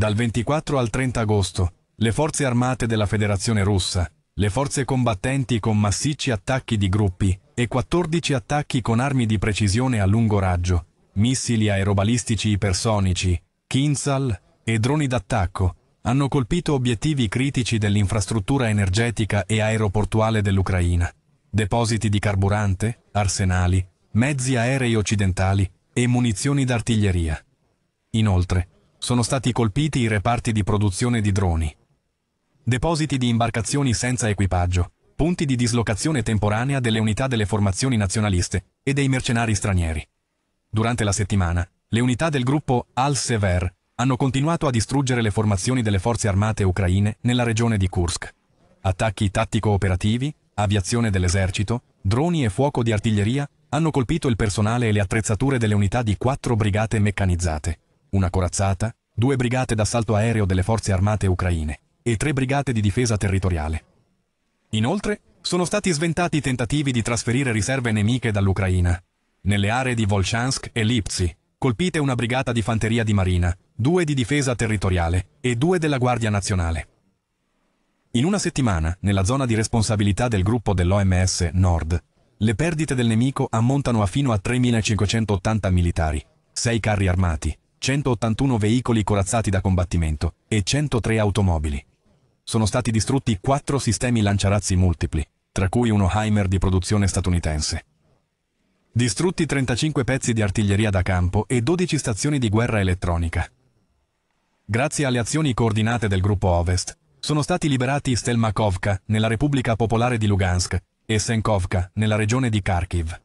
Dal 24 al 30 agosto, le forze armate della Federazione russa, le forze combattenti con massicci attacchi di gruppi e 14 attacchi con armi di precisione a lungo raggio, missili aerobalistici ipersonici, Kinzhal e droni d'attacco, hanno colpito obiettivi critici dell'infrastruttura energetica e aeroportuale dell'Ucraina, depositi di carburante, arsenali, mezzi aerei occidentali e munizioni d'artiglieria. Inoltre, sono stati colpiti i reparti di produzione di droni, depositi di imbarcazioni senza equipaggio, punti di dislocazione temporanea delle unità delle formazioni nazionaliste e dei mercenari stranieri. Durante la settimana, le unità del gruppo Al-Sever hanno continuato a distruggere le formazioni delle forze armate ucraine nella regione di Kursk. Attacchi tattico-operativi, aviazione dell'esercito, droni e fuoco di artiglieria hanno colpito il personale e le attrezzature delle unità di quattro brigate meccanizzate, una corazzata, due brigate d'assalto aereo delle forze armate ucraine e tre brigate di difesa territoriale. Inoltre, sono stati sventati tentativi di trasferire riserve nemiche dall'Ucraina. Nelle aree di Volchansk e Lipsy, colpite una brigata di fanteria di marina, due di difesa territoriale e due della Guardia Nazionale. In una settimana, nella zona di responsabilità del gruppo dell'OMS Nord, le perdite del nemico ammontano a fino a 3.580 militari, 6 carri armati, 181 veicoli corazzati da combattimento e 103 automobili sono stati distrutti quattro sistemi lanciarazzi multipli, tra cui uno Heimer di produzione statunitense. Distrutti 35 pezzi di artiglieria da campo e 12 stazioni di guerra elettronica. Grazie alle azioni coordinate del gruppo Ovest, sono stati liberati Stelmakovka nella Repubblica Popolare di Lugansk e Senkovka nella regione di Kharkiv.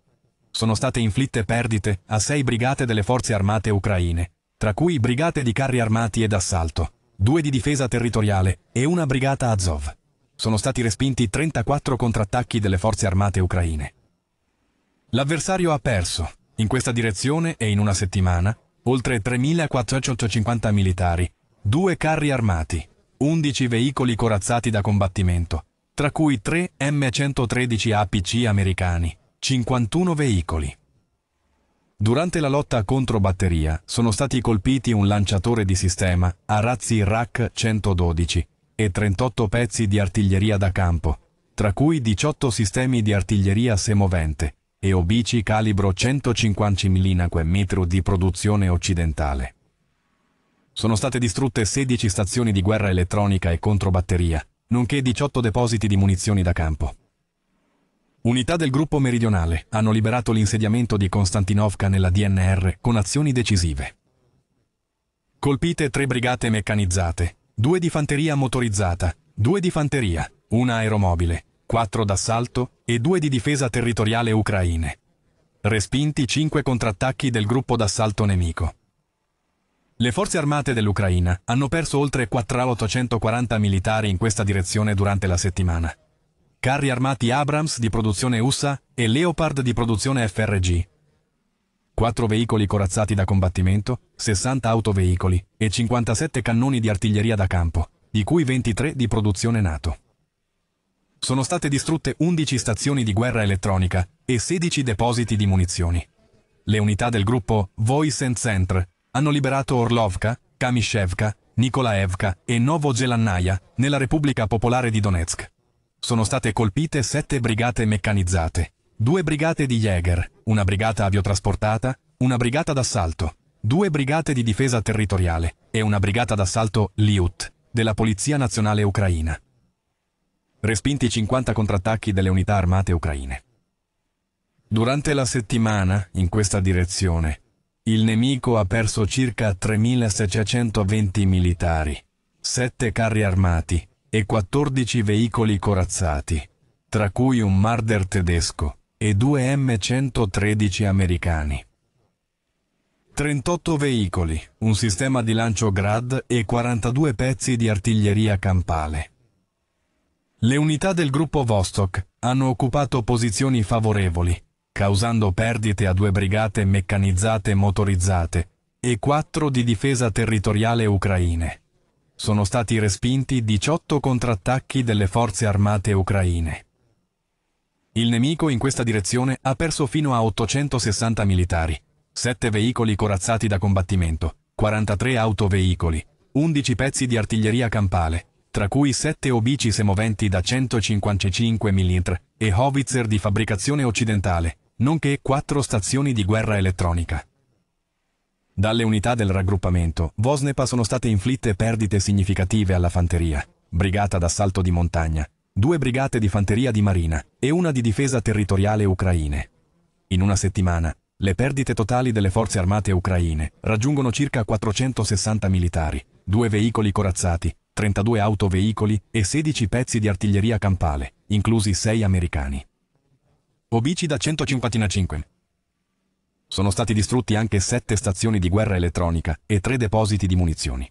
Sono state inflitte perdite a sei brigate delle forze armate ucraine, tra cui brigate di carri armati ed assalto due di difesa territoriale e una brigata Azov. Sono stati respinti 34 contrattacchi delle forze armate ucraine. L'avversario ha perso, in questa direzione e in una settimana, oltre 3.450 militari, due carri armati, 11 veicoli corazzati da combattimento, tra cui 3 M113 APC americani, 51 veicoli. Durante la lotta contro batteria sono stati colpiti un lanciatore di sistema a razzi RAC 112 e 38 pezzi di artiglieria da campo, tra cui 18 sistemi di artiglieria semovente e obici calibro 150 mm di produzione occidentale. Sono state distrutte 16 stazioni di guerra elettronica e controbatteria, nonché 18 depositi di munizioni da campo. Unità del gruppo meridionale hanno liberato l'insediamento di Konstantinovka nella DNR con azioni decisive. Colpite tre brigate meccanizzate, due di fanteria motorizzata, due di fanteria, una aeromobile, quattro d'assalto e due di difesa territoriale ucraine. Respinti cinque contrattacchi del gruppo d'assalto nemico. Le forze armate dell'Ucraina hanno perso oltre 4.840 militari in questa direzione durante la settimana carri armati Abrams di produzione USA e Leopard di produzione FRG. Quattro veicoli corazzati da combattimento, 60 autoveicoli e 57 cannoni di artiglieria da campo, di cui 23 di produzione NATO. Sono state distrutte 11 stazioni di guerra elettronica e 16 depositi di munizioni. Le unità del gruppo Voice and Center hanno liberato Orlovka, Kamishevka, Nikolaevka e Novozelannaya nella Repubblica Popolare di Donetsk sono state colpite sette brigate meccanizzate, due brigate di Jäger, una brigata aviotrasportata, una brigata d'assalto, due brigate di difesa territoriale e una brigata d'assalto Liut della Polizia Nazionale Ucraina. Respinti 50 contrattacchi delle unità armate ucraine. Durante la settimana, in questa direzione, il nemico ha perso circa 3.620 militari, 7 carri armati, e 14 veicoli corazzati, tra cui un Marder tedesco e due M113 americani. 38 veicoli, un sistema di lancio Grad e 42 pezzi di artiglieria campale. Le unità del gruppo Vostok hanno occupato posizioni favorevoli, causando perdite a due brigate meccanizzate motorizzate e quattro di difesa territoriale ucraine sono stati respinti 18 contrattacchi delle forze armate ucraine. Il nemico in questa direzione ha perso fino a 860 militari, 7 veicoli corazzati da combattimento, 43 autoveicoli, 11 pezzi di artiglieria campale, tra cui 7 obici semoventi da 155 mm e howitzer di fabbricazione occidentale, nonché 4 stazioni di guerra elettronica. Dalle unità del raggruppamento Vosnepa sono state inflitte perdite significative alla fanteria, brigata d'assalto di montagna, due brigate di fanteria di marina e una di difesa territoriale ucraine. In una settimana, le perdite totali delle forze armate ucraine raggiungono circa 460 militari, due veicoli corazzati, 32 autoveicoli e 16 pezzi di artiglieria campale, inclusi 6 americani. Obici da 155. Sono stati distrutti anche 7 stazioni di guerra elettronica e 3 depositi di munizioni.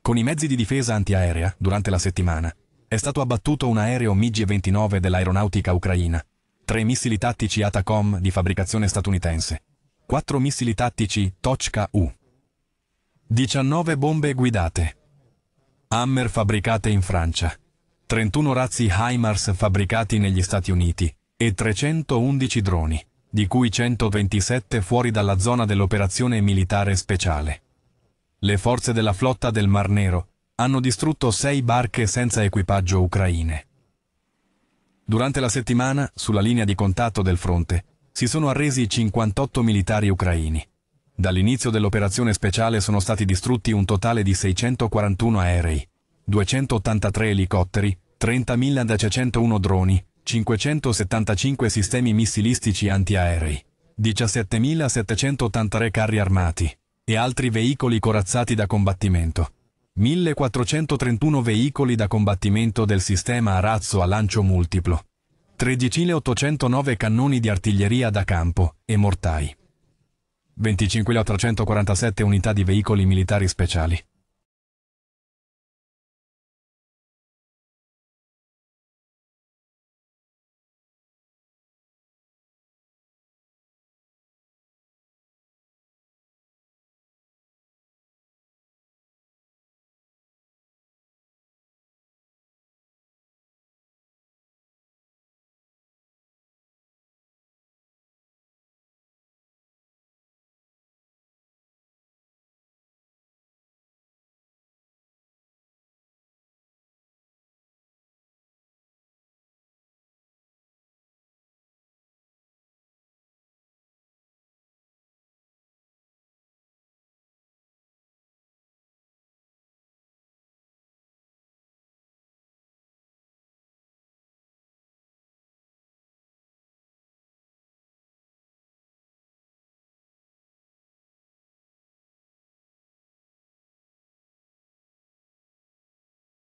Con i mezzi di difesa antiaerea, durante la settimana, è stato abbattuto un aereo MiG-29 dell'aeronautica ucraina, tre missili tattici Atacom di fabbricazione statunitense, quattro missili tattici Tochka-U, 19 bombe guidate, Hammer fabbricate in Francia, 31 razzi HIMARS fabbricati negli Stati Uniti e 311 droni, di cui 127 fuori dalla zona dell'operazione militare speciale le forze della flotta del Mar Nero hanno distrutto sei barche senza equipaggio ucraine. Durante la settimana, sulla linea di contatto del fronte, si sono arresi 58 militari ucraini. Dall'inizio dell'operazione speciale sono stati distrutti un totale di 641 aerei, 283 elicotteri, 30.601 droni, 575 sistemi missilistici antiaerei, 17.783 carri armati, e altri veicoli corazzati da combattimento. 1431 veicoli da combattimento del sistema a razzo a lancio multiplo. 13.809 cannoni di artiglieria da campo e mortai. 25.847 unità di veicoli militari speciali.